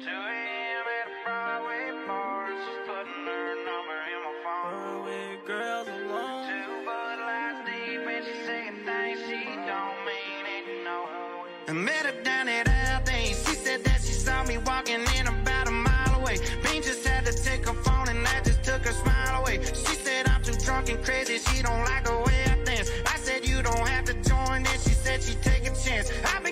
2 a.m. at a Broadway bar. She's putting her number in my phone. Broadway girls alone. Two Bud Lights deep and she's saying things she don't mean it, no. I met her down at Althing. She said that she saw me walking in about a mile away. Bean just had to take her phone and I just took her smile away. She said I'm too drunk and crazy. She don't like the way I dance. I said you don't have to join in. She said she'd take a chance. I've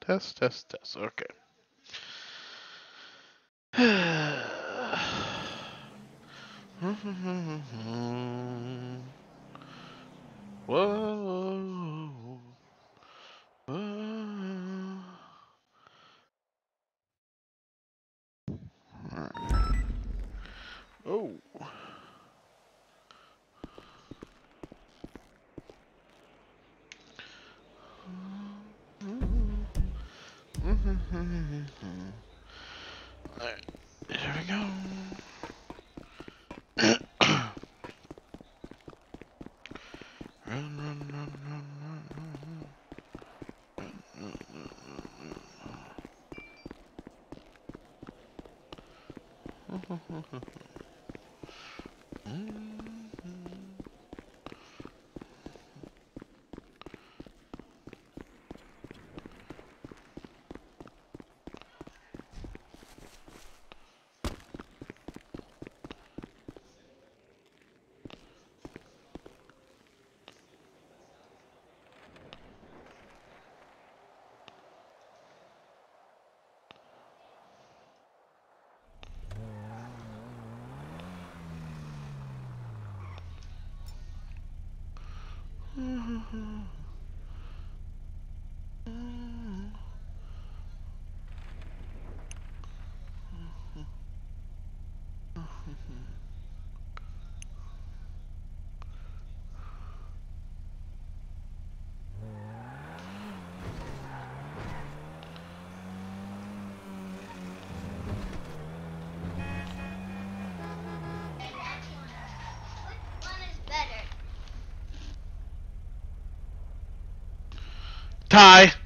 Test, test, test. Okay. Whoa. Tie.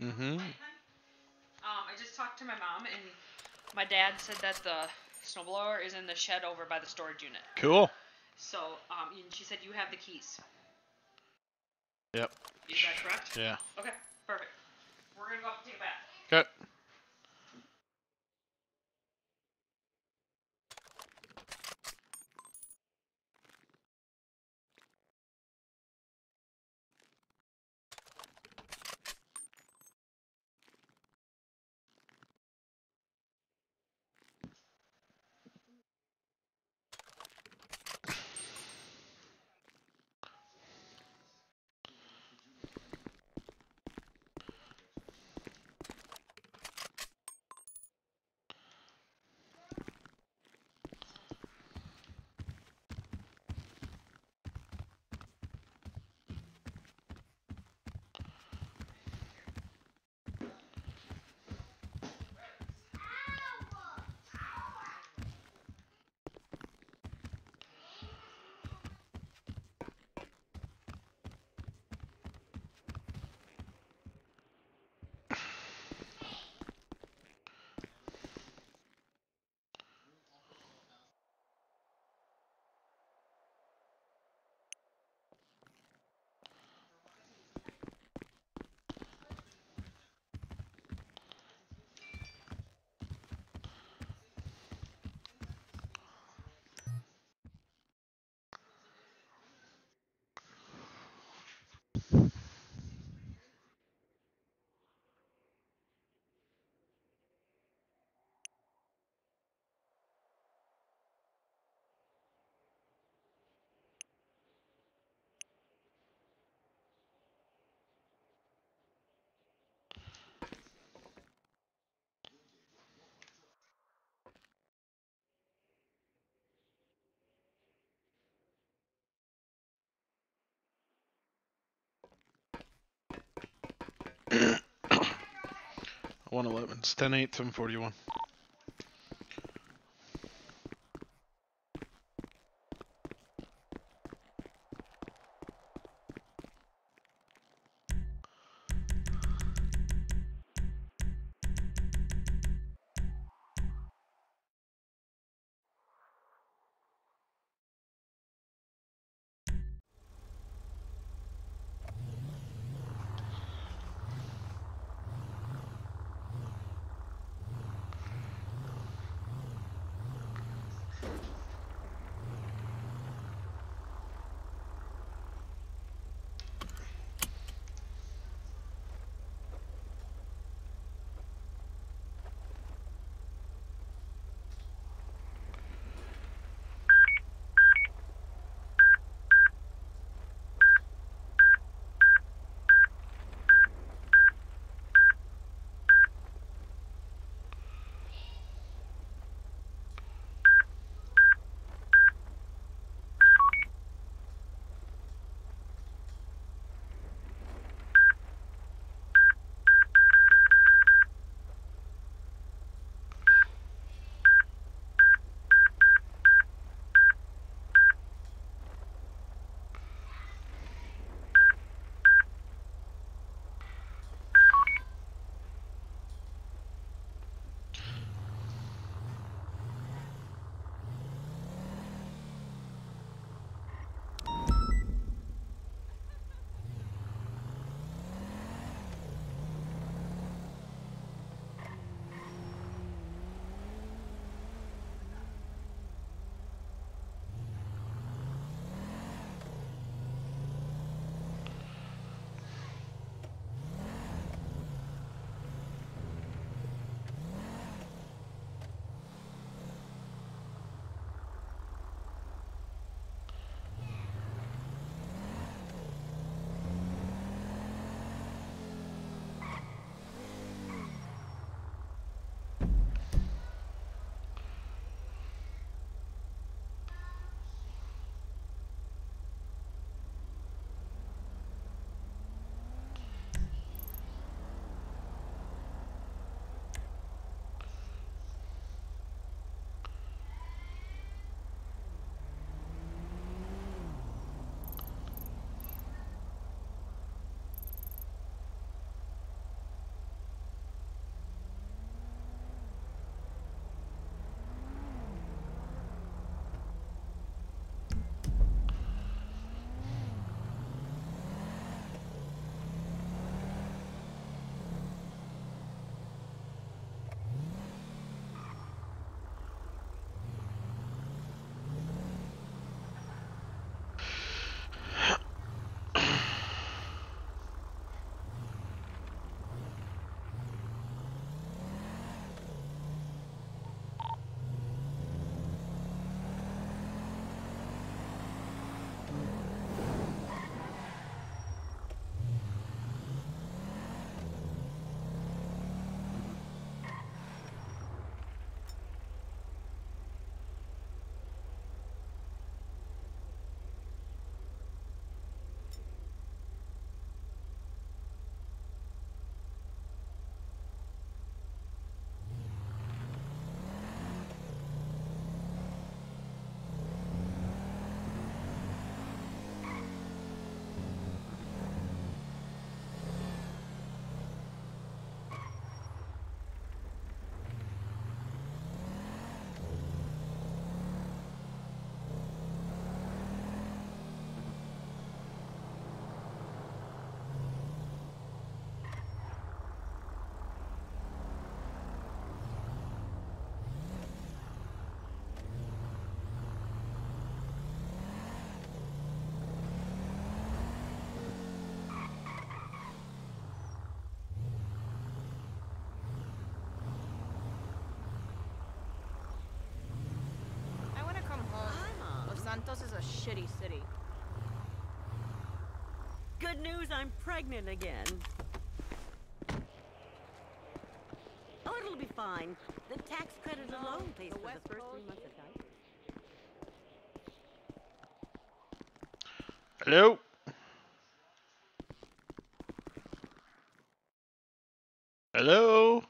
Mm-hmm. Um, I just talked to my mom, and my dad said that the snowblower is in the shed over by the storage unit. Cool. So, um, and she said you have the keys. Yep. Is that correct? Yeah. Okay, 111. It's 10 8, 741. Shitty city. Good news, I'm pregnant again. Oh, it'll be fine. The tax credit alone pays the for West the first three months of diapers. Hello? Hello?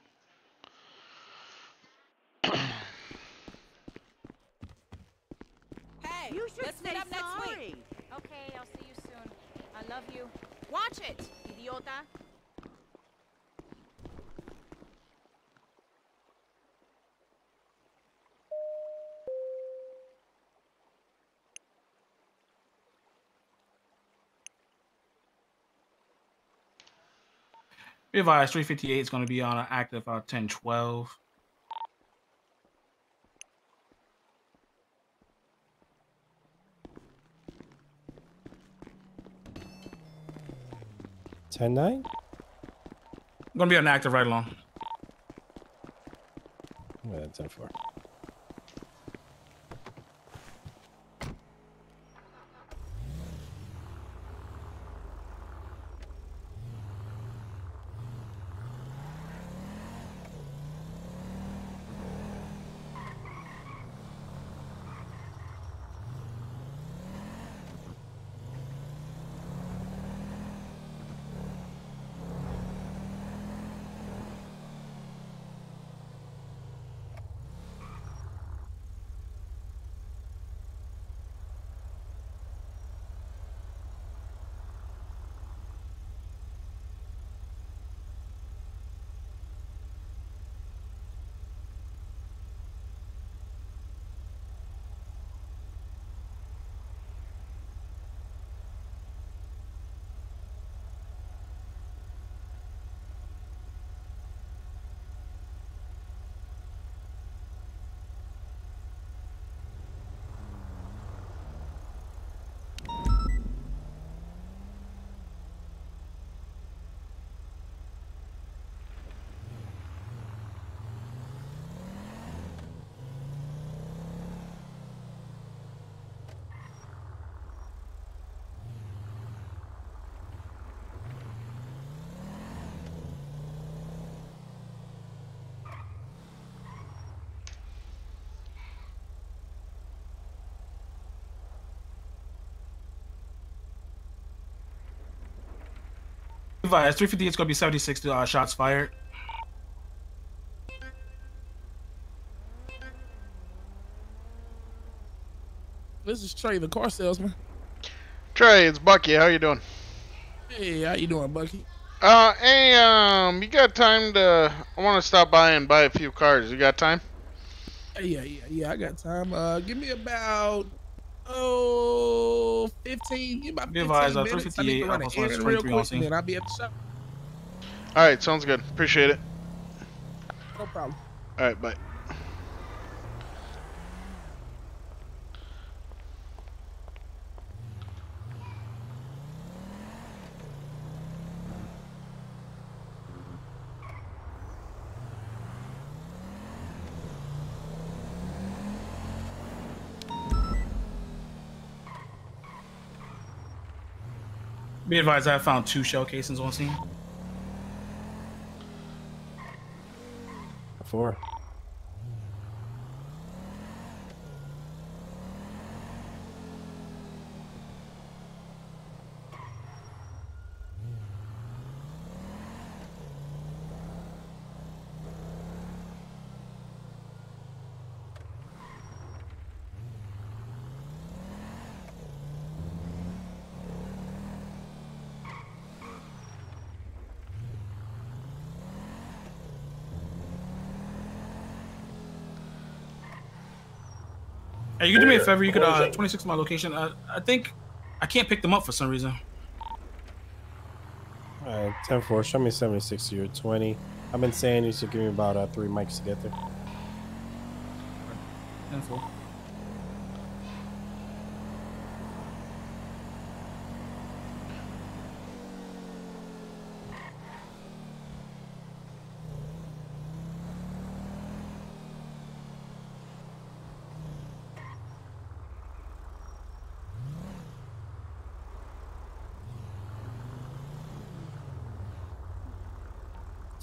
Hey, You should let's say meet up next sorry. week. Okay, I'll see you soon. I love you. Watch it, idiota. Be advised, 358 is going to be on an active uh, 1012. Ten nine. Going to be on active right along. Yeah, ten four. Advised, 358 is going to be 76 uh, shots fired. This is Trey, the car salesman. Trey, it's Bucky. How you doing? Hey, how you doing, Bucky? Uh, hey, um, you got time to? I want to stop by and buy a few cars. You got time? Yeah, yeah, yeah. I got time. Uh, give me about oh 15. Give me about Be 15 advised, uh, minutes. I need to run an Alpha real quick, and then I'll be at the shop. All right, sounds good. Appreciate it. No problem. All right, bye. Be advised, I found two shell casings on scene. Four. Hey, you could do me a favor. You could uh 26 my location. Uh, I think I can't pick them up for some reason. All right, ten four. Show me seventy six to your twenty. I've been saying you should give me about uh, three mics to get there. Info.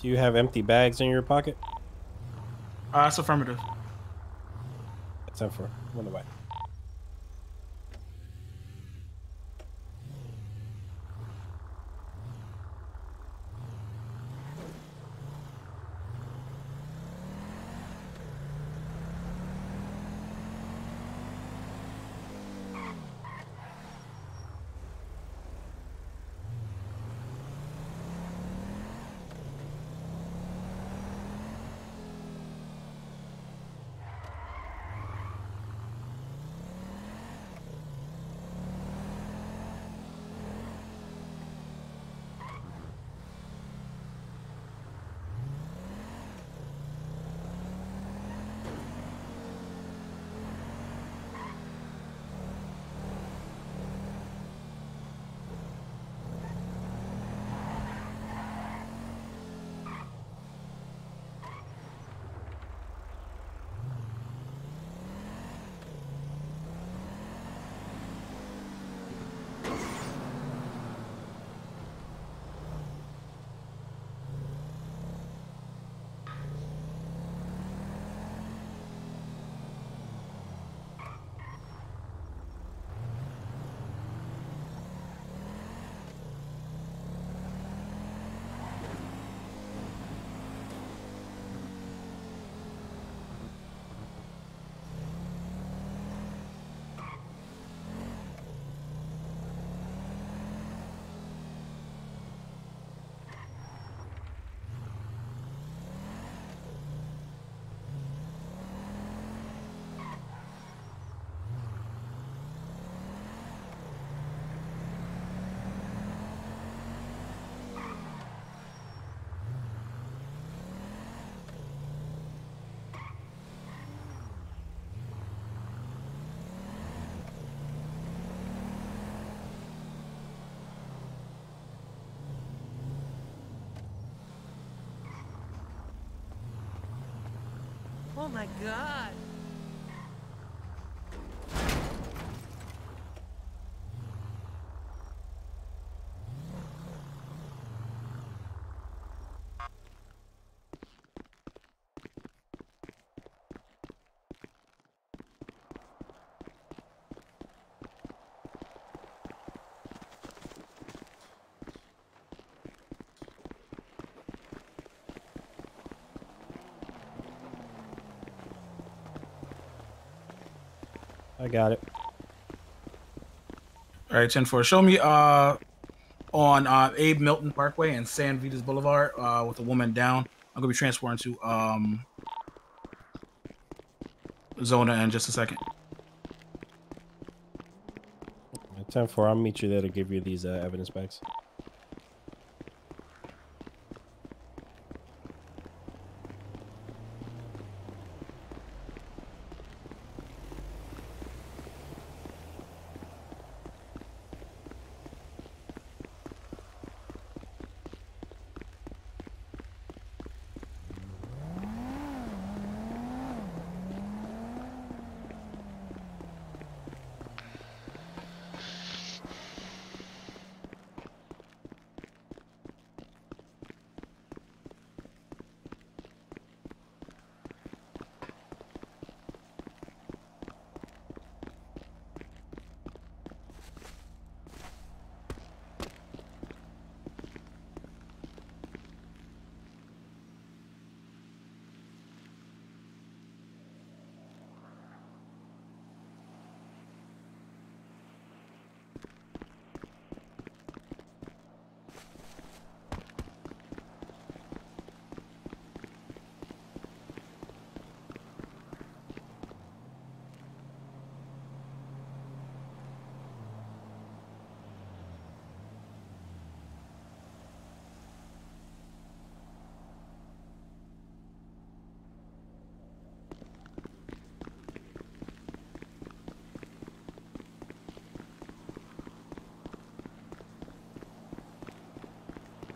Do you have empty bags in your pocket? Uh, that's affirmative. That's four. Run away. Oh my god. I got it. All right, ten four. Show me uh on uh, Abe Milton Parkway and San Vitus Boulevard uh, with a woman down. I'm gonna be transferring to um Zonah in just a second. Ten four. I'll meet you there to give you these uh, evidence bags.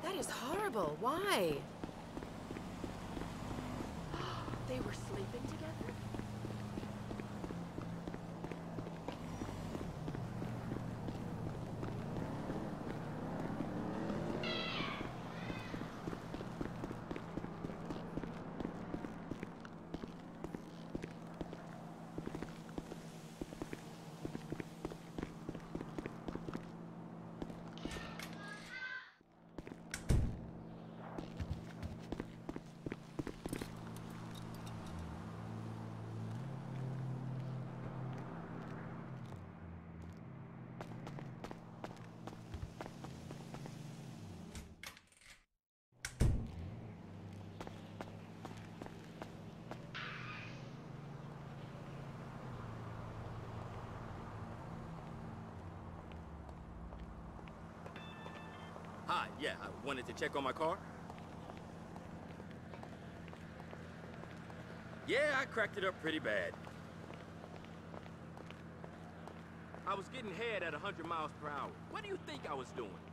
That is horrible. Why? they were sleeping together? Hi, yeah, I wanted to check on my car. Yeah, I cracked it up pretty bad. I was getting head at 100 miles per hour. What do you think I was doing?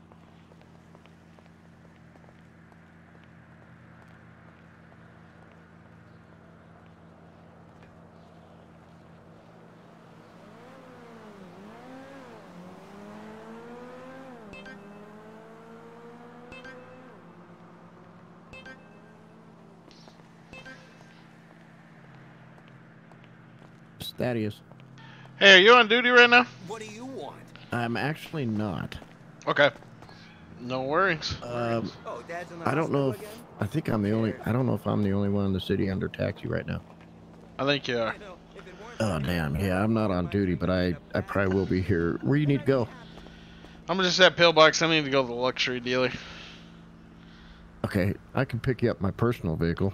Thaddeus. Hey, are you on duty right now? What do you want? I'm actually not. Okay. No worries. Um, Oh, Dad's in the I don't know hospital if I think I'm the only. I don't know if I'm the only one in the city under taxi right now. I think you are. Oh damn! Yeah, I'm not on duty, but I I probably will be here. Where you need to go? I'm just at Pillbox. I need to go to the luxury dealer. Okay, I can pick you up my personal vehicle.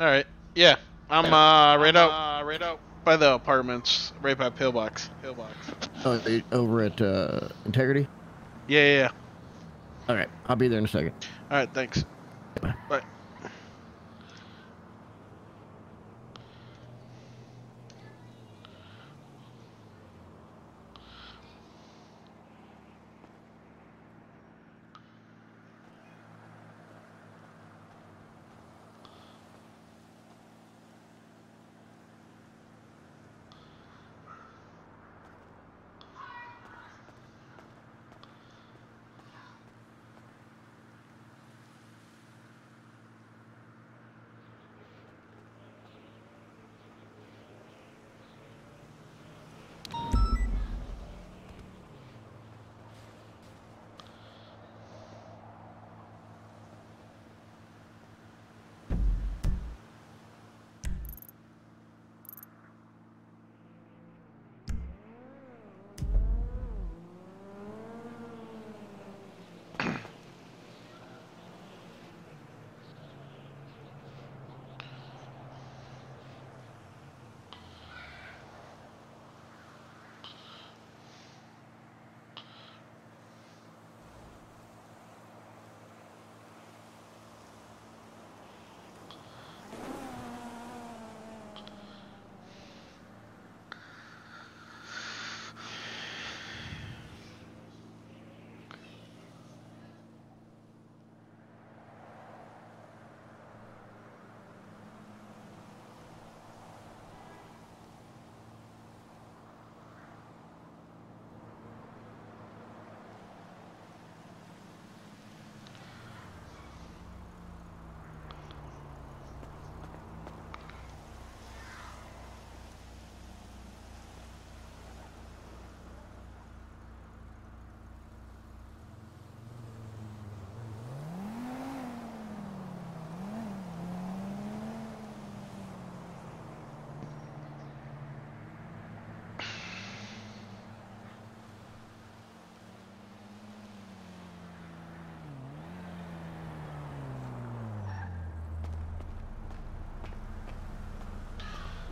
All right. Yeah, I'm uh right out, uh, right out by the apartments, right by Pillbox. Pillbox. Oh, over at uh, Integrity. Yeah, yeah. yeah. All right, I'll be there in a second. All right. Thanks. Bye. Bye.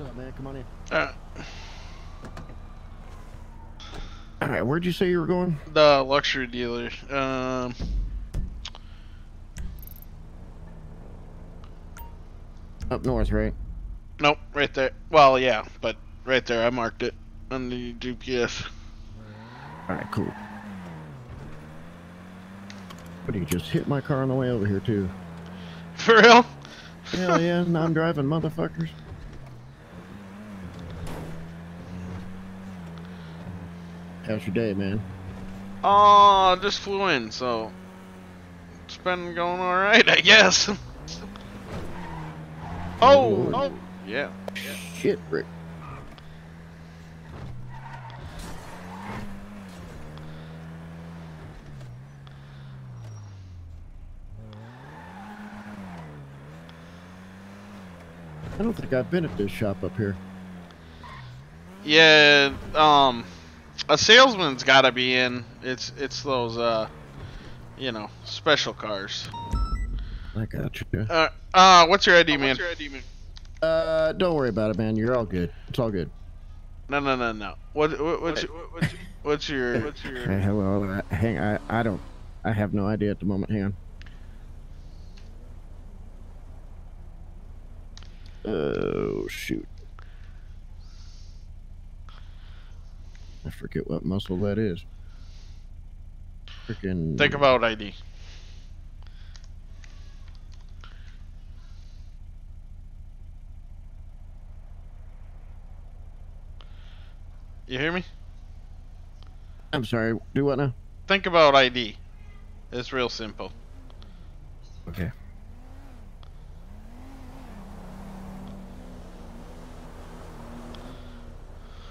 Up, man? Come on in. Uh, All right, where'd you say you were going? the luxury dealer. Um. Up north, right? Nope, right there. Well, yeah, but right there. I marked it on the GPS. All right, cool. But you just hit my car on the way over here too. For real? Hell yeah, non-driving motherfuckers. How's your day, man? Oh, I just flew in, so it's been going all right, I guess. oh, oh, yeah. Shit, Rick. I don't think I've been at this shop up here. Yeah, um, a salesman's got to be in. It's it's those uh, you know, special cars. I got you. Uh, uh, what's your ID, man? Uh, don't worry about it, man. You're all good. It's all good. No, no, no, no. What, what what's your, what's your what's your what's your Hey, hello. uh, Hang. I. I don't. I have no idea at the moment. Hang on. Oh shoot! I forget what muscle that is. Freaking. Think about ID. You hear me? I'm sorry. Do what now? Think about ID. It's real simple. Okay.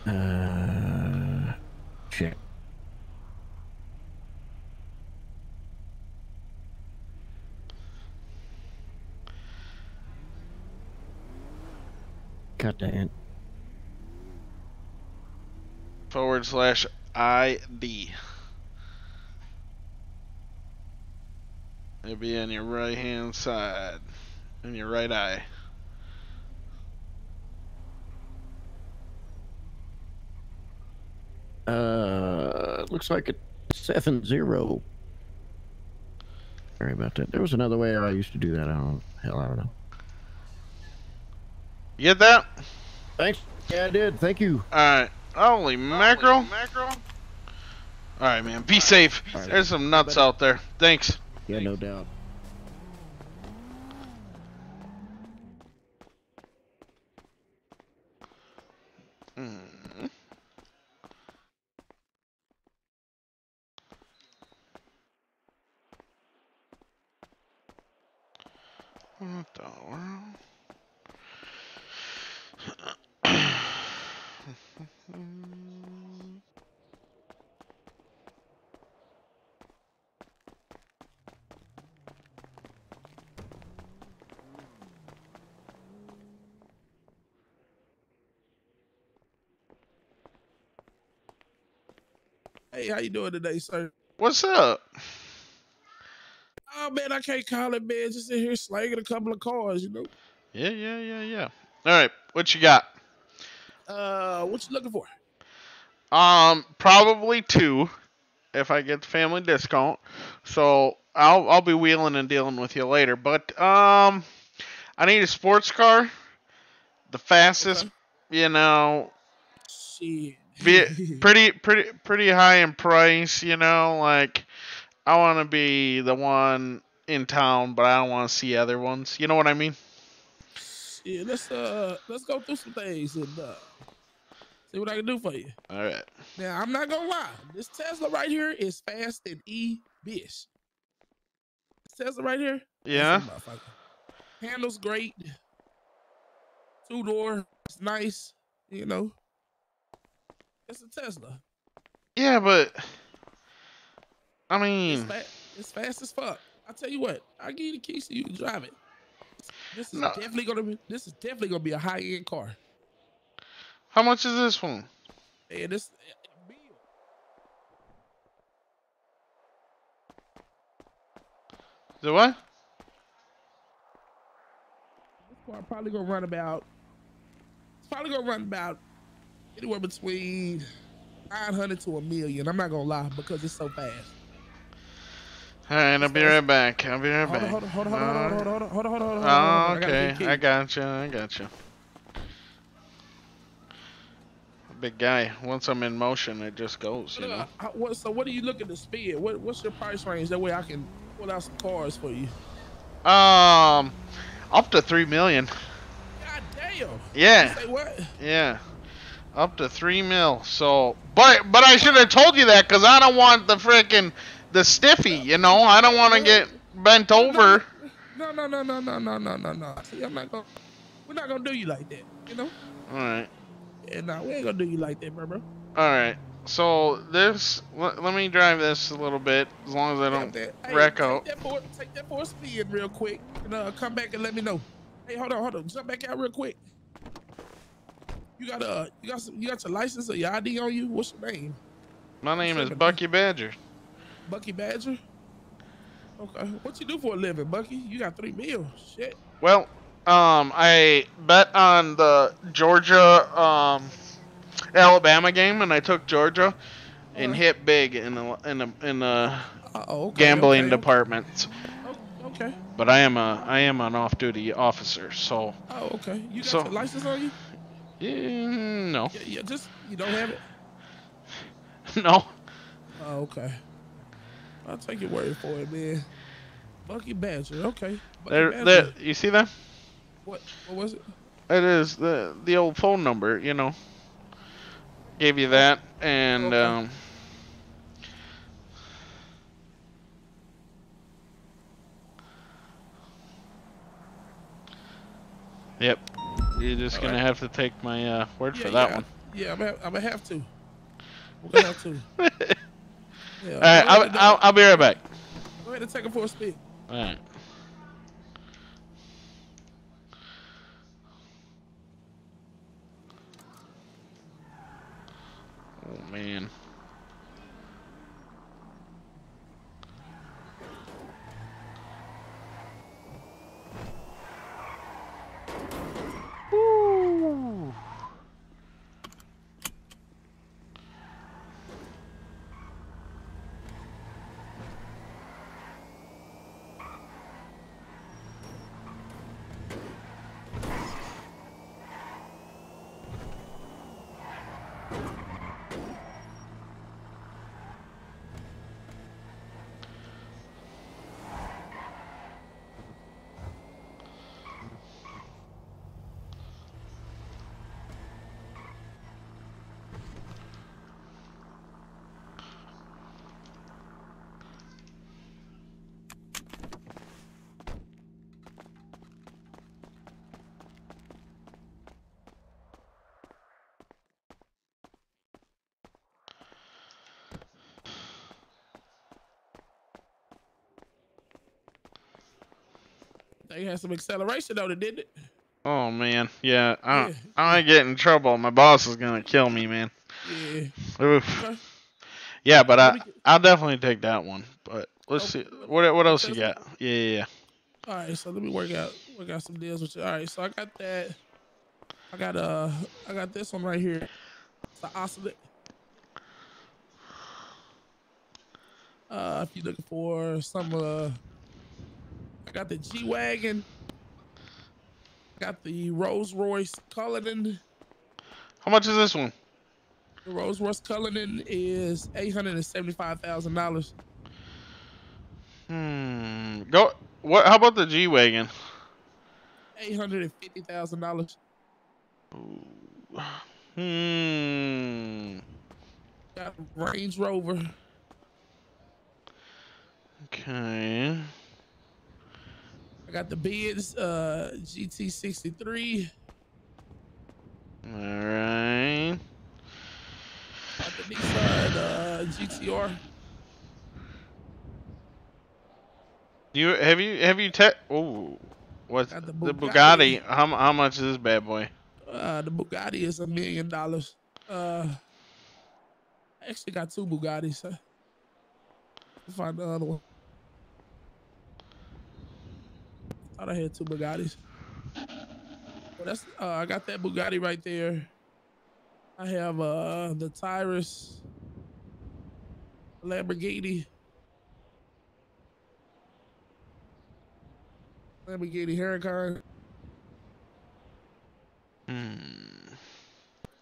Uh, shit. Cut that. Forward slash ID. It'll be on your right hand side. In your right eye. Uh, looks like it's seven zero. Sorry about that. There was another way I used to do that. I don't. Hell, I don't know. You get that? Thanks. Yeah, I did. Thank you. Alright. Holy mackerel. mackerel. Alright, man. Be safe. Alright. There's some nuts out there. Thanks. Yeah, no doubt. Mm. What the world? Hey, how you doing today, sir? What's up? Oh man, I can't call it, man. Just in here slanging a couple of cars, you know. Yeah, yeah, yeah, yeah. Alright, what you got? Uh, what you looking for? Um, probably two, if I get the family discount. So I'll I'll be wheeling and dealing with you later. But um, I need a sports car, the fastest, you know, Shit. Be pretty pretty pretty high in price. You know, like I want to be the one in town, but I don't want to see other ones. You know what I mean? Yeah, let's uh let's go through some things and uh see what I can do for you. All right. Now I'm not gonna lie, this Tesla right here is fast and e bitch. This Tesla right here, Yeah. handles great, two door, it's nice, you know. It's a Tesla. Yeah, but I It's, mean, fa- it's fast as fuck. I tell you what, I'll give you the keys so you can drive it. This is No. definitely gonna be. This is definitely gonna be a high end car. how much is this one? And this uh, The what? this car probably gonna run about. It's probably gonna run about anywhere between 900 to a million. I'm not gonna lie because it's so fast. All right, I'll be right back. I'll be right back. Hold on, hold on, hold on, hold on, hold on, hold on. Oh, okay, I got you. I got you. Big guy. Once I'm in motion, it just goes. You know? so what are you looking to spend? What, what's your price range? That way I can pull out some cars for you. Um, up to three million. God damn. Yeah. what? Yeah. Up to three mil. So, but but I should have told you that because I don't want the freaking the stiffy. You know, I don't want to get bent over. No, no, no, no, no, no, no, no, no. See, I'm not gonna. We're not gonna do you like that. You know. All right. Yeah, nah, we ain't gonna do you like that, bro, bro. All right. So this, let, let me drive this a little bit, as long as I don't Hey, wreck take out. That for, take that for a spin real quick, and uh, come back and let me know. Hey, hold on, hold on, jump back out real quick. You got uh, you got some, you got your license or your ID on you? What's your name? My name is Seven. Bucky Badger. Bucky Badger. Okay, what you do for a living, Bucky? You got three meals. Shit. Well, um, I bet on the Georgia, um, Alabama game, and I took Georgia, and hit big in the in the in the Oh, okay, gambling okay, departments. Okay. But I am a I am an off-duty officer, so Oh, okay. You got So- your license on you? Yeah, no, Yeah, yeah, just you don't have it. no. Oh, okay. I'll take your word for it, man. Bucky Badger, okay. Bucky There, Badger. there. You see that? What? What was it? It is the the old phone number. You know. Gave you that, and Okay. um. Yep. You're just gonna Alright. have to take my uh, word Yeah, for that yeah, one. Yeah, I'm gonna, I'm gonna have to. We're gonna have to. Yeah, All right, I'll, I'll, I'll be right back. Go ahead and take him for a spin. All right. Oh man. Woo. They had some acceleration though, didn't it? Oh man, yeah. I don't, I might get in trouble. My boss is gonna kill me, man. Yeah. Oof. Yeah, but I. I'll definitely take that one. But let's see what what else you got? Yeah, yeah, yeah. All right, so let me work out work out some deals with you. All right, so I got that. I got uh, I got this one right here. It's the oscillate. Uh, if you're looking for some, uh, I got the G wagon. Got the Rolls Royce Cullinan. How much is this one? The Rolls Royce Cullinan is eight hundred and seventy-five thousand dollars. Hmm. Go. What? How about the G wagon? Eight hundred and fifty thousand dollars. Hmm. Got Range Rover. Okay. I got the Benz uh, GT63. All right. Got the Nissan uh, GTR. Do you have you have you te- Oh, what's Got the the Bugatti? Bugatti. How how much is this bad boy? Uh, the Bugatti is a million dollars. Uh, I actually got two Bugattis. Huh? Find the other one. Thought I had two Bugattis. Well, that's uh, I got that Bugatti right there. I have uh the Tyrus Lamborghini. Lamborghini Huracan. Hmm.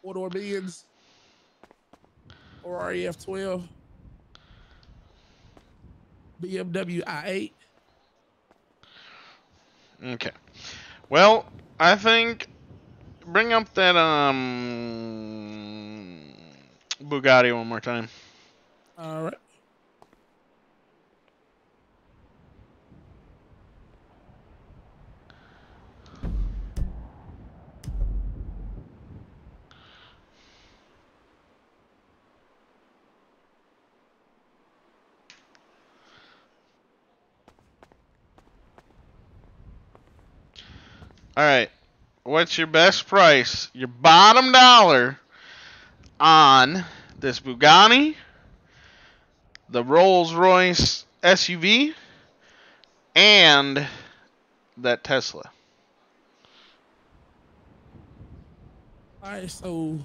four door Benz or REF 12, BMW i8. Okay. Well, I think bring up that um Bugatti one more time. All right. All right. What's your best price? Your bottom dollar on this Bugatti, the Rolls Royce SUV, and that Tesla. All right. So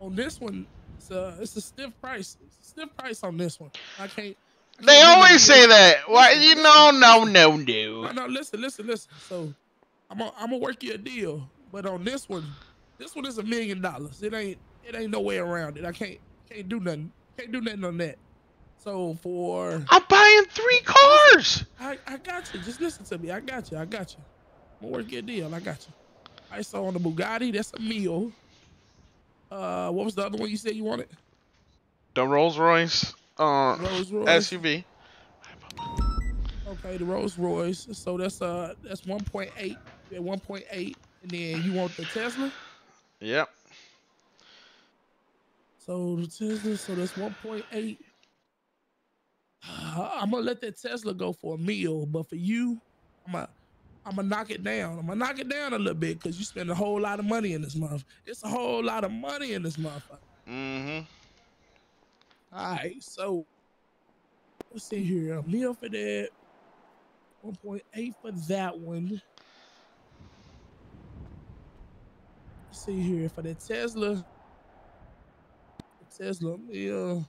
on this one, It's a it's a stiff price. A stiff price on this one. I can't. I They always say that. Why? You know, no, no, No, no. no, listen, listen, listen. So I'm gonna I'm gonna work you a deal, but on this one, this one is a million dollars. It ain't it ain't no way around it. I can't can't do nothing. Can't do nothing on that. So for I'm buying three cars. I, I got you. Just listen to me. I got you. I got you. I'm gonna work your deal. I got you. Right, so on the Bugatti, that's a meal. Uh, what was the other one you said you wanted? The Rolls Royce uh, Rolls Royce. SUV. Okay, the Rolls Royce. So that's uh that's 1.8. Yeah, 1.8, and then you want the Tesla. Yep. So the Tesla, so that's 1.8. I'm gonna let that Tesla go for a meal, but for you, I'm gonna I'm gonna knock it down. I'm gonna knock it down a little bit because you spend a whole lot of money in this month. It's a whole lot of money in this month. Mm-hmm. All right, so let's see here. A meal for that. 1.8 for that one. Let's see here for the Tesla. The Tesla meal.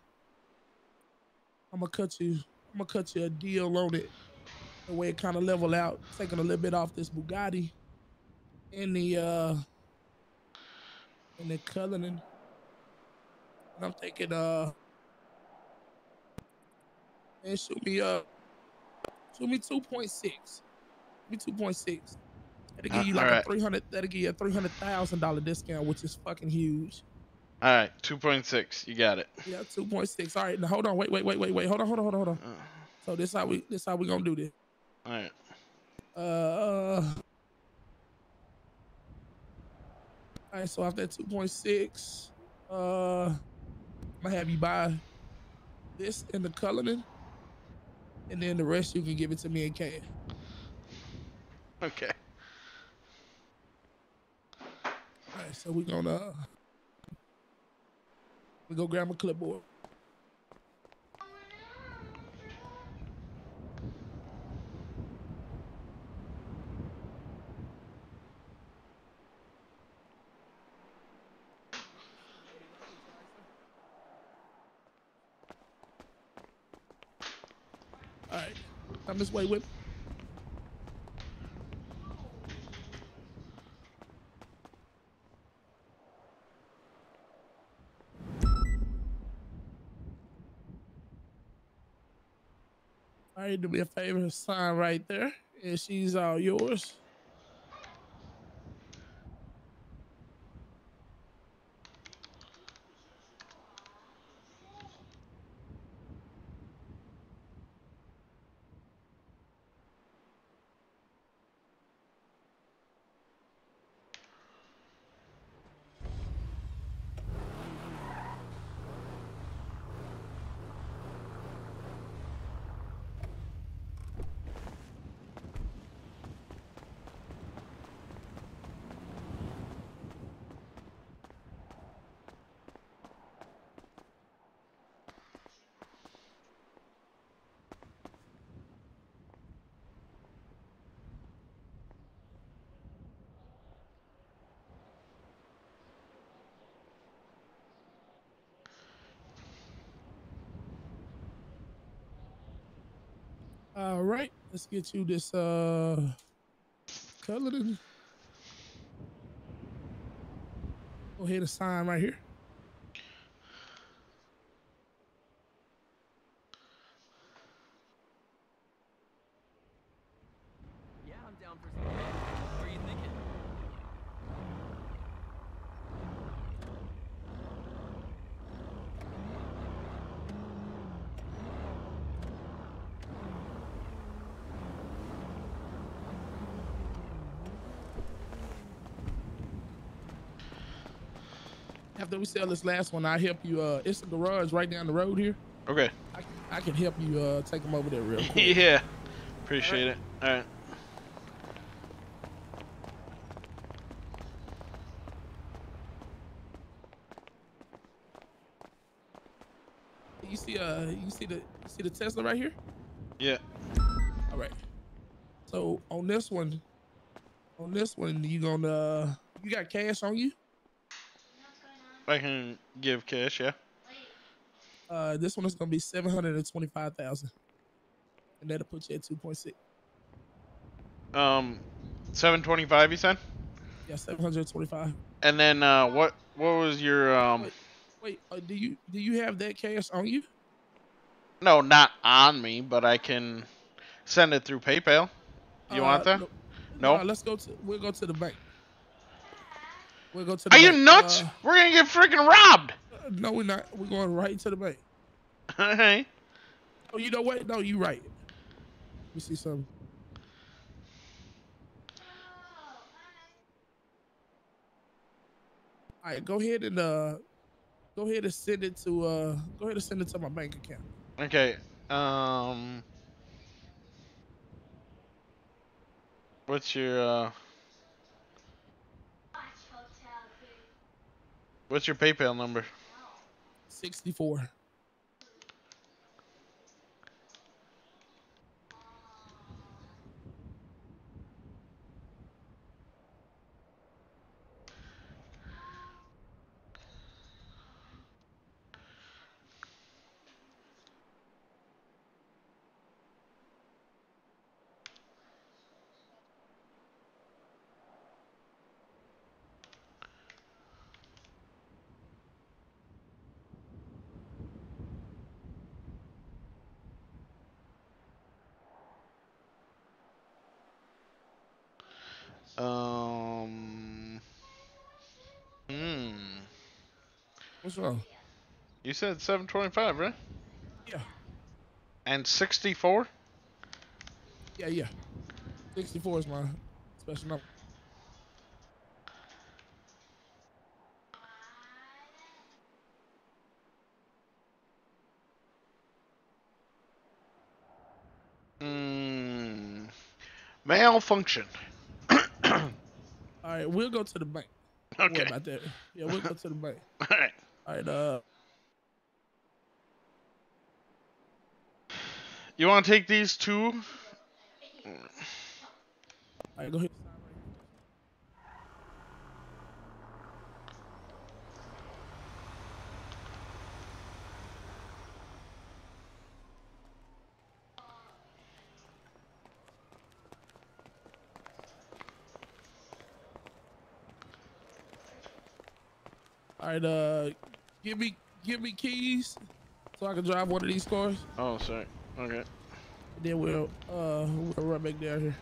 I'm gonna cut you. I'm gonna cut you a deal on it. The way it kind of level out, taking a little bit off this Bugatti. And the uh and the Cullinan. And I'm thinking uh and shoot me uh shoot me 2.6. Me 2.6. That'll give you Uh, like alright. a 300 that'll give you a $300,000 discount, which is fucking huge. All right, two point six. You got it. Yeah, 2.6. All right, now hold on. Wait, wait, wait, wait, wait. Hold on, hold on, hold on, hold on. Uh, So this how we this how we gonna do this. all right. Uh, all right, so after that 2.6, uh, I'm gonna have you buy this in the Cullinan, and then the rest you can give it to me and cash. Okay. All right, so we're gonna uh, we go grab a clipboard. All right, come this way me. All right, do me a favor, sign right there, and she's all yours. All right, let's get you this uh Cullinan. Go ahead and sign right here. Yeah, I'm down for some. What are you thinking? After we sell this last one, I'll help you. Uh, it's a garage right down the road here. Okay. I, I can help you uh, take them over there real quick. yeah. Appreciate it. All right. You see, uh, you see the, you see the Tesla right here. Yeah. All right. So on this one, on this one, you gonna, uh, you got cash on you? I can give cash. Yeah. Uh, this one is gonna be seven hundred and twenty-five thousand, and that'll put you at two point six. Um, seven twenty-five. You said. Yeah, seven hundred twenty-five. And then uh, what? What was your um? Wait, uh, do you do you have that cash on you? No, not on me, but I can send it through PayPal. You want Uh, that? no- No. no, let's go to. We'll go to the bank. We'll go to Are you nuts? Uh, We're gonna get freaking robbed. no, we're not. We're going right to the bank. Hey. Oh, you know what? No, you right. Let me see something. All right, go ahead and uh, go ahead and send it to uh, go ahead and send it to my bank account. Okay. Um. What's your uh? What's your PayPal number? Sixty-four. Um. Hmm. What's wrong? You said 725, right? Yeah. And 64? Yeah, yeah. Sixty-four is my special number. Hmm. Malfunction. Right, we'll go to the bank. Okay. about that. Yeah, we'll go to the bank. All right. All right. Uh, You want to take these two? all right, go ahead. Right, uh, give me give me keys so I can drive one of these cars. Oh, sorry. Okay. Then we'll uh we'll run back down here.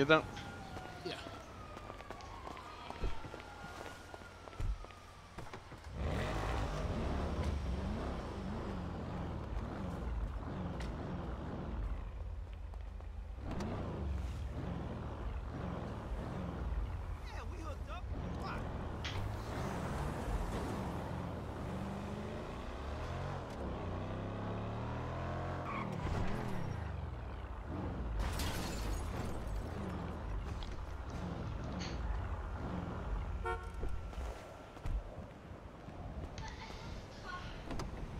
You done? Yeah.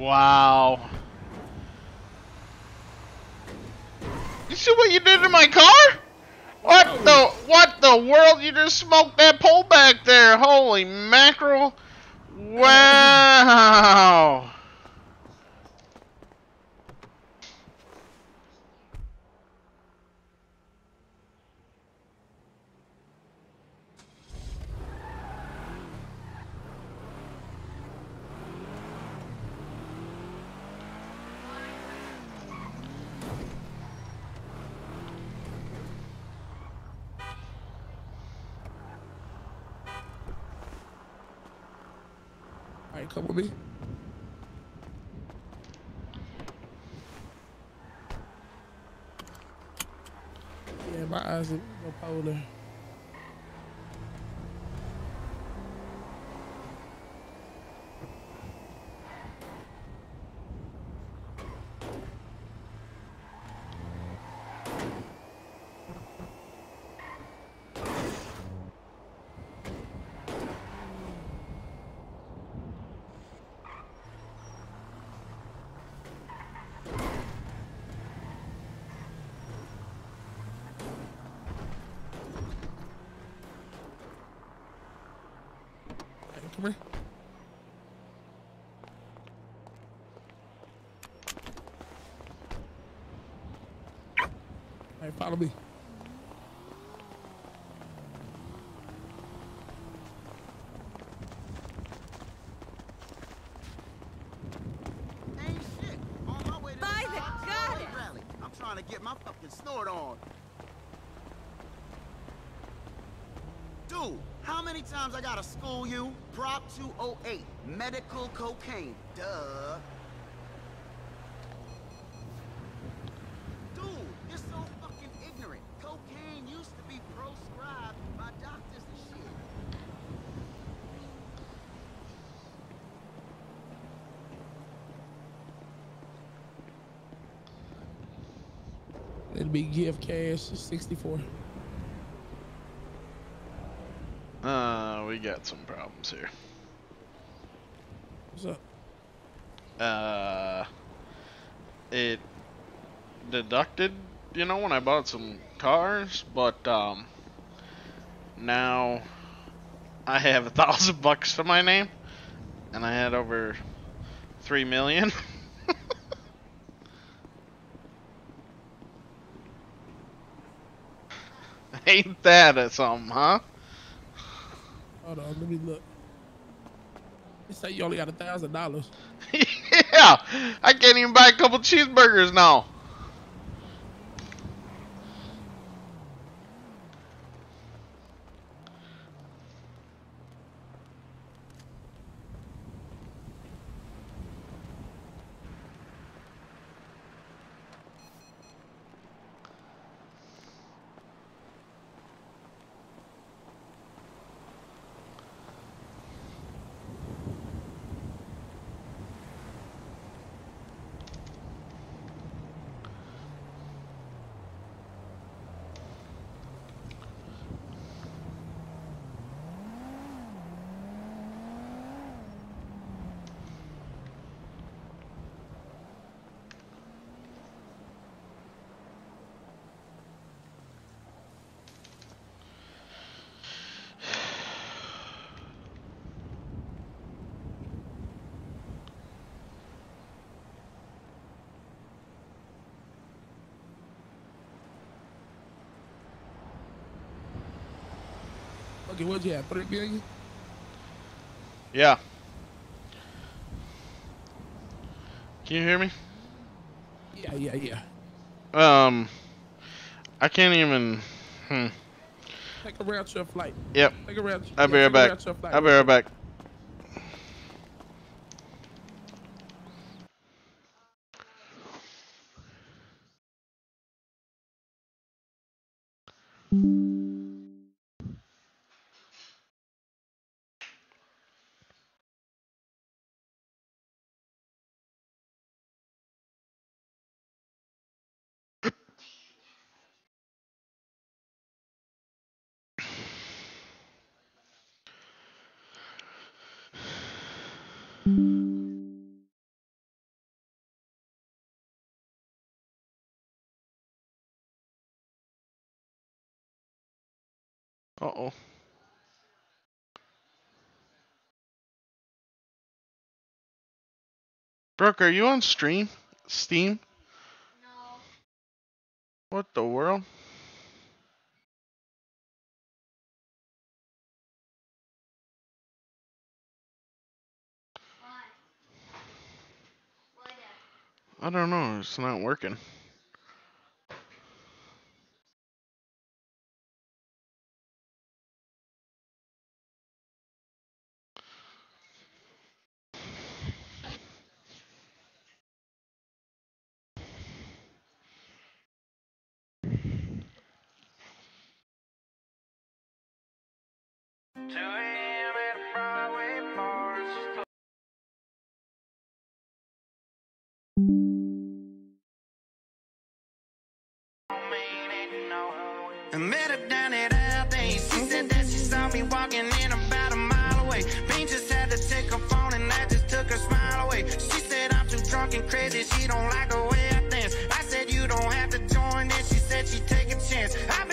Wow. You see what you did to my car? What the what the world? You just smoked that pole back there. Holy mackerel. Wow. All right, come with me. Yeah, my eyes are no polar. right, follow me. By the goddess! Rally. I'm trying to get my fucking snort on. Dude, how many times I gotta school you? Prop 208, medical cocaine. Duh. Dude, you're so fucking ignorant. Cocaine used to be proscribed by doctors and shit. It'll be gift cash 64. Uh, we got some problems here. What's up? Uh, it deducted, you know, when I bought some cars, but um, now I have a thousand bucks to my name, and I had over three million. Ain't that a something, huh? Hold on, let me look. They say you only got a thousand dollars. yeah, I can't even buy a couple cheeseburgers now. Okay, what'd you have? Three? Yeah. Can you hear me? Yeah, yeah, yeah. Um, I can't even. Hmm. Take a round trip flight. Yep. Take a round. I'll be right back. round trip flight. I'll be right back. Uh oh. Brooke, are you on stream? Steam? No. What the world? I don't know. It's not working. I met her down at Aldi's. She said that she saw me walking in about a mile away. Bean just had to take her phone and I just took her smile away. She said I'm too drunk and crazy. She don't like the way I dance. I said you don't have to join in. She said she'd take a chance. I've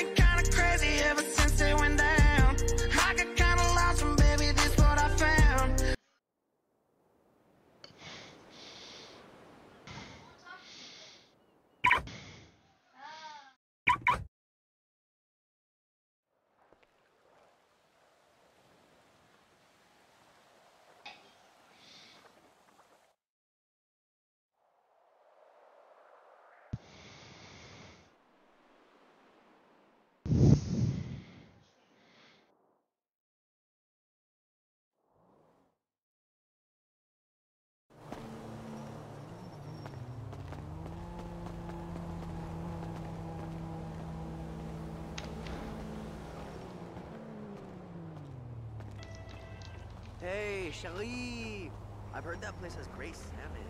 Hey, Cherie! I've heard that place has great salmon.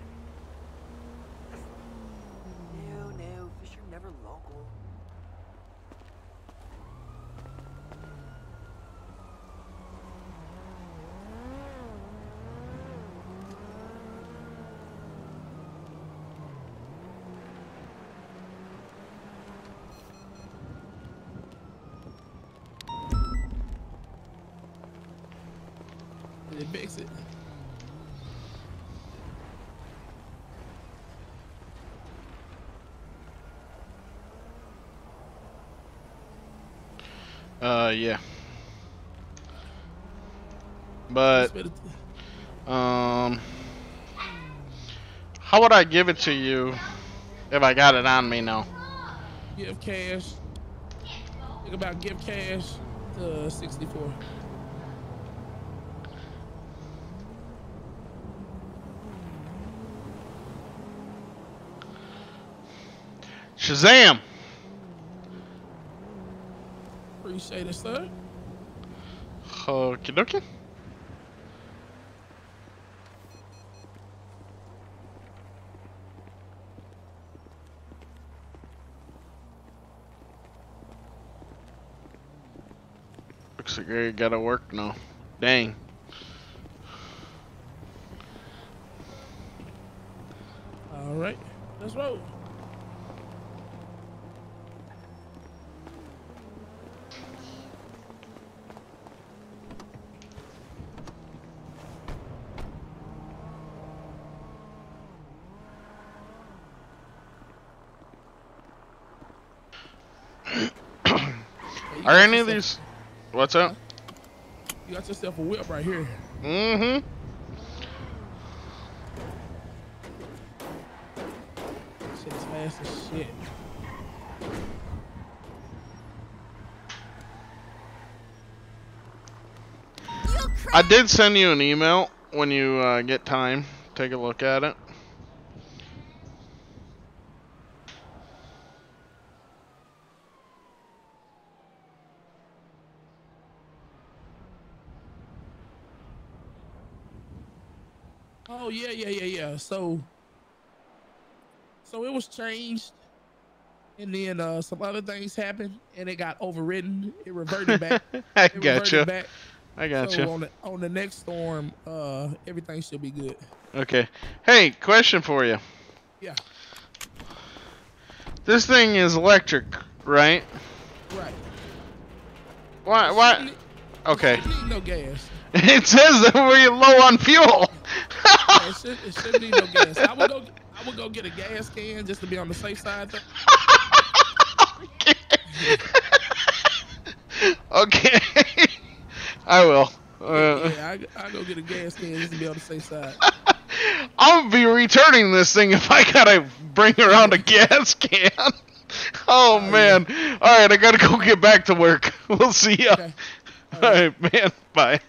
No, no, fish are never local. It fix it? Uh, yeah. But, um, how would I give it to you if I got it on me now? Give cash. Think about give cash to 64. Shazam! Appreciate it, sir. Okie dokie. Looks like I gotta work now. Dang. All right, let's roll. Are any of these? What's up? You got yourself a whip right here. Mm-hmm. Shit is fast as shit. I did send you an email when you uh, get time. Take a look at it. Oh yeah, So, so it was changed, and then uh, some other things happened, and it got overridden. It reverted back. I It gotcha. back. I gotcha. So on the on the next storm, uh, everything should be good. Okay. Hey, question for you. Yeah. This thing is electric, right? Right. Why? Why? Okay. No gas. It says that we're low on fuel. It, should, it shouldn't need no gas. I would go. I would go get a gas can just to be on the safe side. Okay. I will. Uh, yeah, I I go get a gas can just to be on the safe side. I'll be returning this thing if I gotta bring around a gas can. Oh, man. All right, I gotta go get back to work. We'll see ya. All right, man. Bye.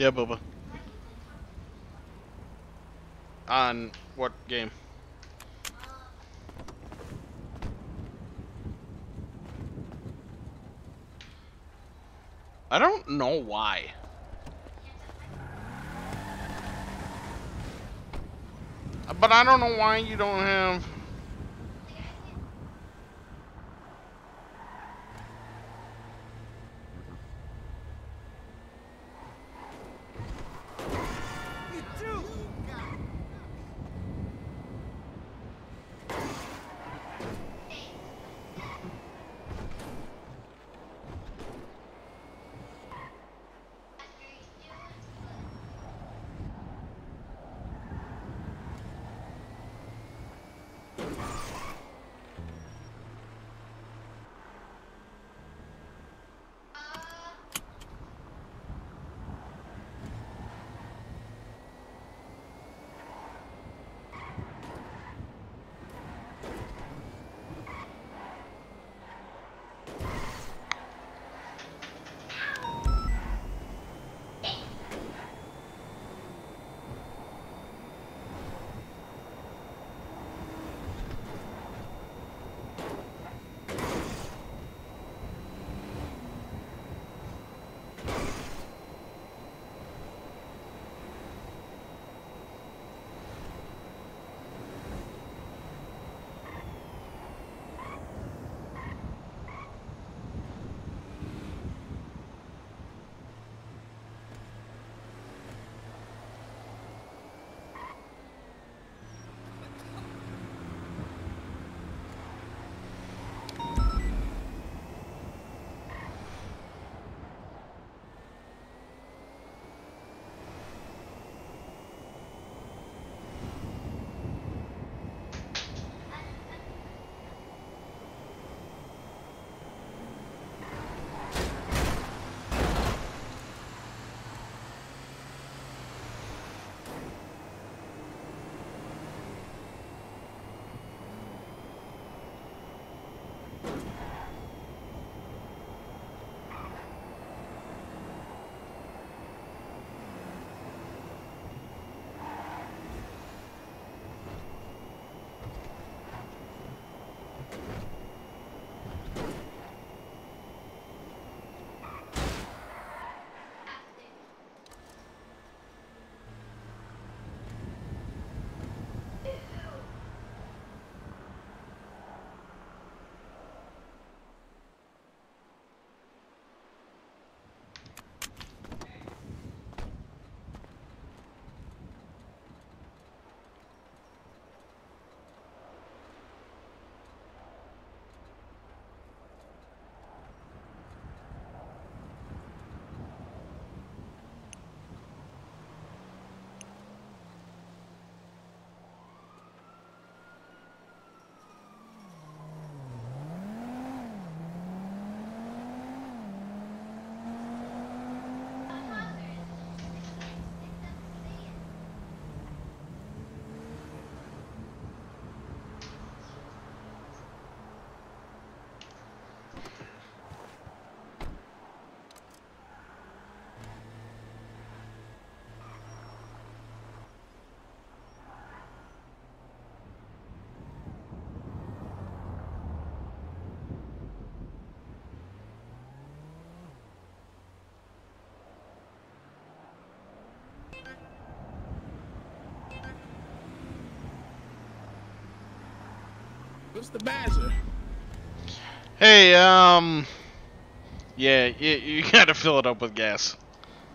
Yeah, Bubba. On what game? I don't know why. But I don't know why you don't have. Mr. Badger. Hey, um, yeah, you, you gotta fill it up with gas.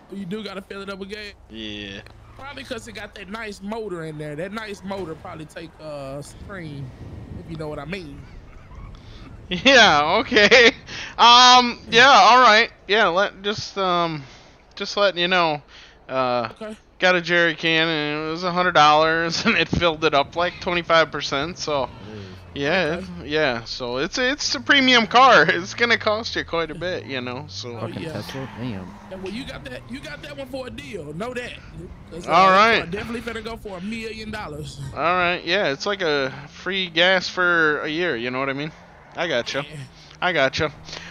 You do gotta fill it up again. Yeah. Probably because it got that nice motor in there. That nice motor probably take uh Supreme, if you know what I mean. Yeah. Okay. Um. Yeah. All right. Yeah. Let just um, just letting you know. Uh, Okay. got a jerry can and it was a hundred dollars and it filled it up like twenty five percent. So. Yeah, yeah. So it's it's a premium car. It's gonna cost you quite a bit, you know. So. Oh, yeah. Tesla, damn. And well, you got that. You got that one for a deal. Know that. 'Cause, uh, All that right. car Definitely finna go for a million dollars. All right. Yeah, it's like a free gas for a year. You know what I mean? I got you. I got you.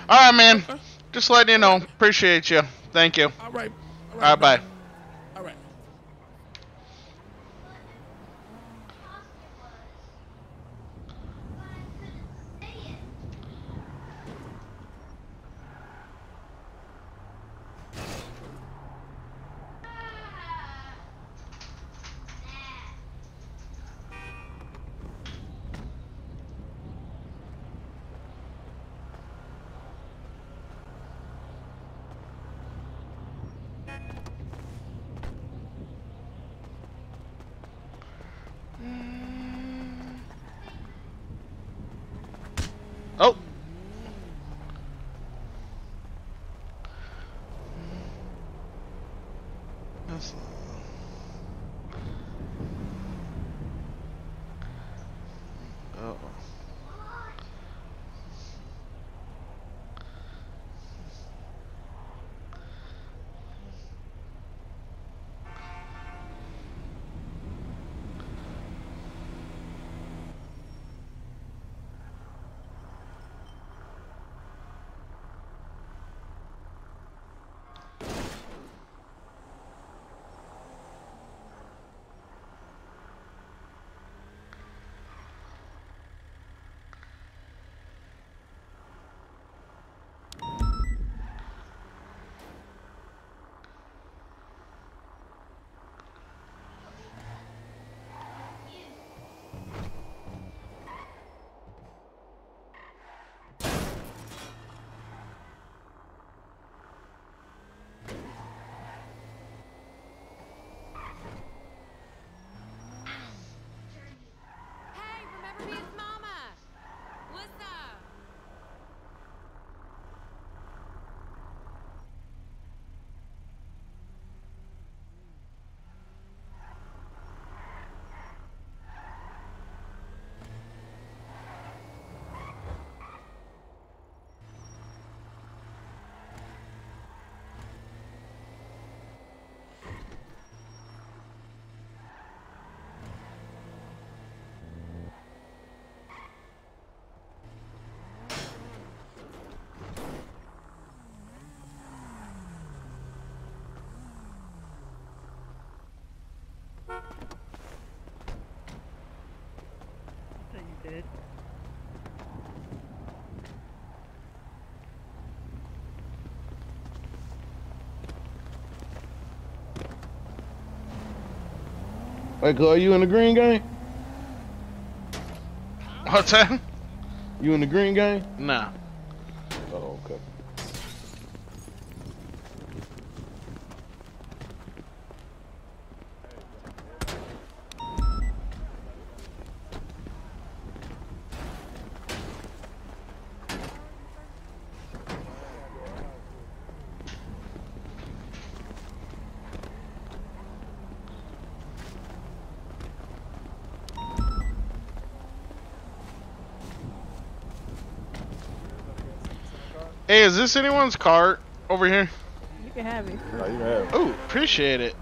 All right, man. Just letting you know. Appreciate you. Thank you. All right. All right. Bye. All Hey, remember me as Mama? What's up? You did. Hey, Clay, you in the green game? What's that? You in the green game? Nah. Is this anyone's cart over here? You can have it. Oh, you can have it. Oh, appreciate it.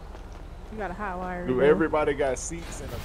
You got a hot wire. Do everybody got seats in the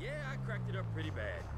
Yeah, I cracked it up pretty bad.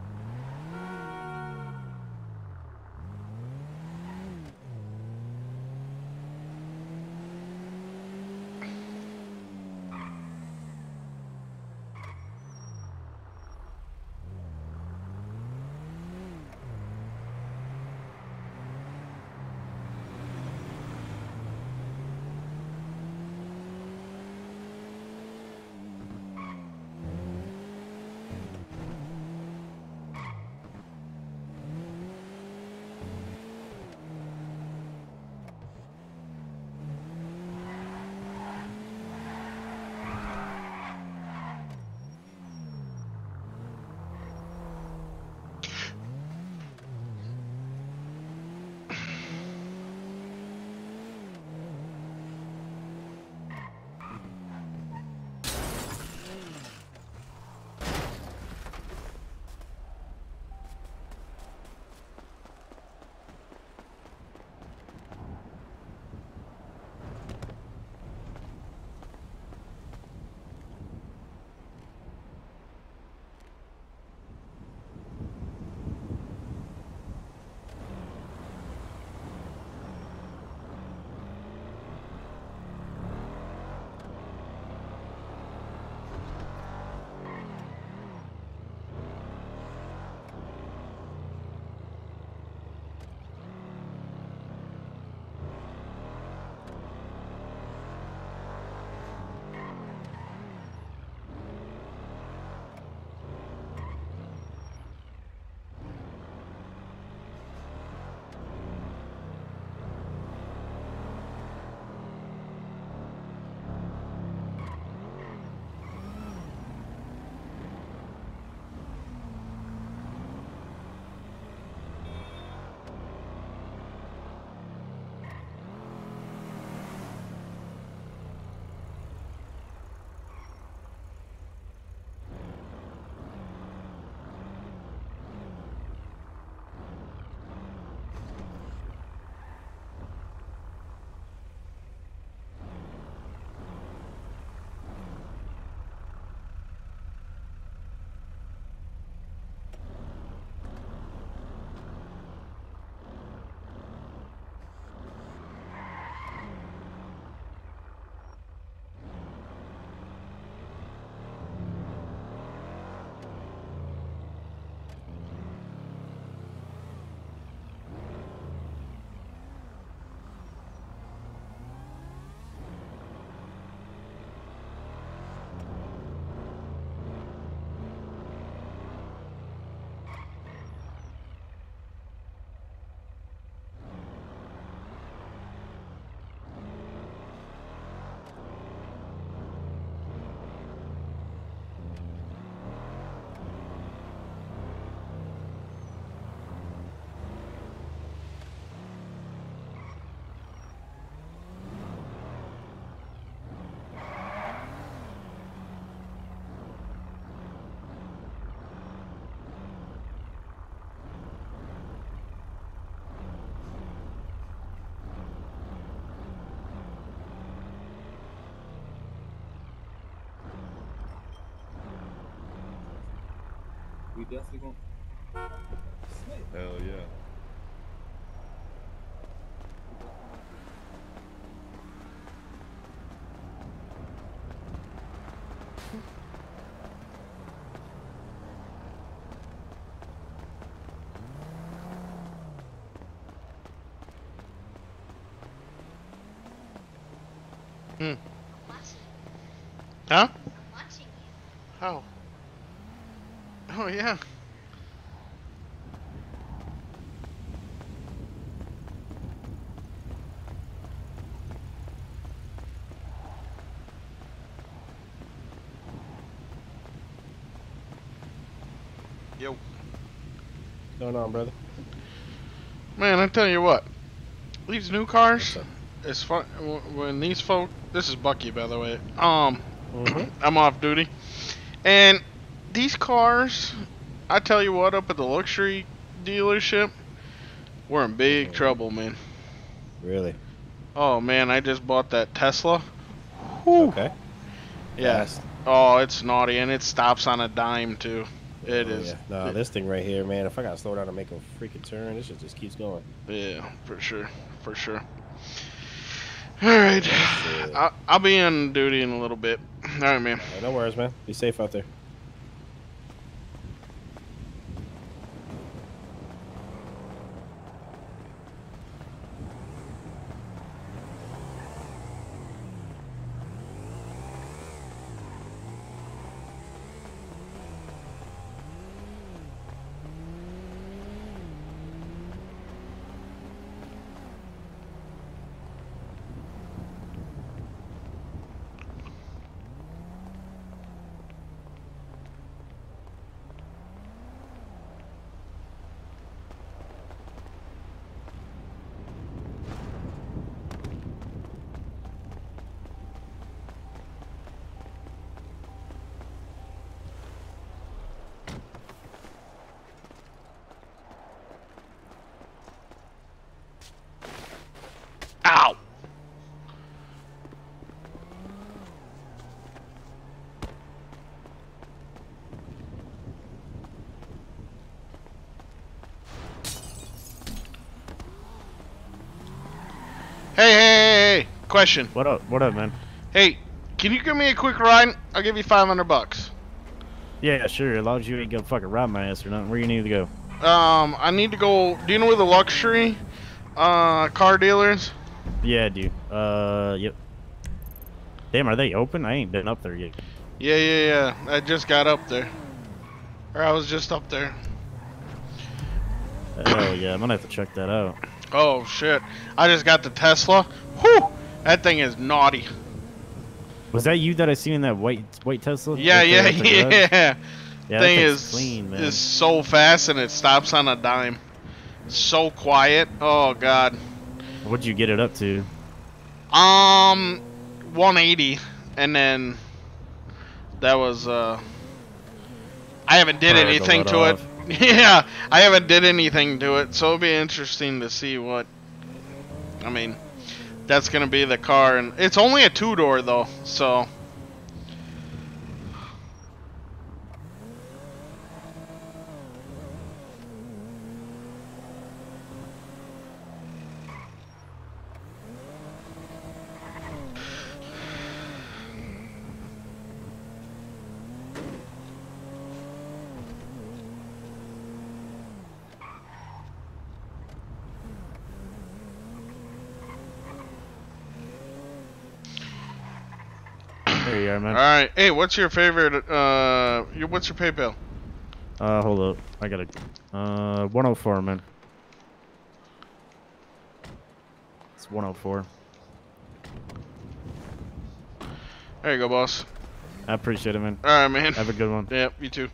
We definitely gonna. Hell yeah. Going on, brother? Man, I tell you what. these new cars, it's fun when these folk. This is Bucky, by the way. Um, I'm off duty, and these cars, I tell you what, up at the luxury dealership, we're in big trouble, man. Really? Oh man, I just bought that Tesla. Okay. Yeah. Oh, it's naughty, and it stops on a dime too. It Oh, is. Yeah. No, this thing right here, man. If I gotta slow down and make a freaking turn, this shit just keeps going. Yeah, for sure, for sure. All right, I, I'll be on duty in a little bit. All right, man. No worries, man. Be safe out there. Ow! Hey, hey, hey, hey! Question. What up? What up, man? Hey, can you give me a quick ride? I'll give you 500 bucks. Yeah, sure. As long as you ain't gonna fucking rob my ass or nothing. Where you need to go? Um, I need to go. Do you know where the luxury uh, car dealers? Yeah, I do. Uh, yep. Damn, are they open? I ain't been up there yet. Yeah, yeah, yeah. I just got up there. Or I was just up there. Oh yeah, I'm gonna have to check that out. Oh shit! I just got the Tesla. Whew! That thing is naughty. Was that you that I seen in that white white Tesla? Yeah, yeah, yeah. Yeah, thing is clean, man. is so fast and it stops on a dime. So quiet. Oh god. What'd you get it up to? Um, 180, and then that was uh. I haven't did Probably anything to it. Yeah, I haven't did anything to it, so it'll be interesting to see what. I mean, that's gonna be the car, and it's only a two door though, so. Man. All right. Hey, what's your favorite? Uh, your, what's your PayPal? Uh, hold up. I gotta. Uh, 104, man. It's 104. There you go, boss. I appreciate it, man. All right, man. Have a good one. Yep, you too.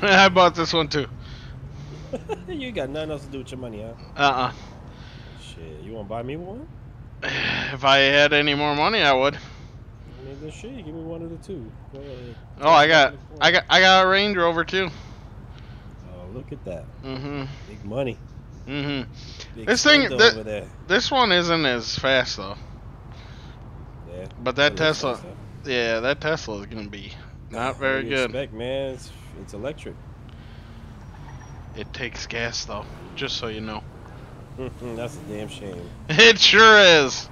I bought this one too. you got nothing else to do with your money, huh? Uh-uh. Shit, you want to buy me one? If I had any more money, I would. I mean, then shit, give me one of the two. Go ahead. Oh, I got, I got, I got a Range Rover too. Oh, look at that. Mm-hmm. Big money. Mm-hmm. Big This thing, spender thi- over there. this one isn't as fast though. Yeah. But that Tesla, yeah, that Tesla is gonna be not very What do you good. Expect, man, it's, it's electric. It takes gas though, just so you know. That's a damn shame. It sure is.